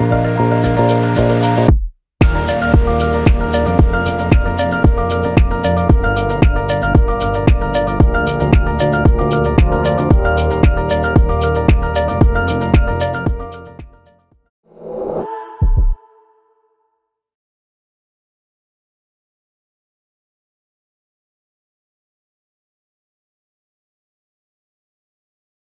Música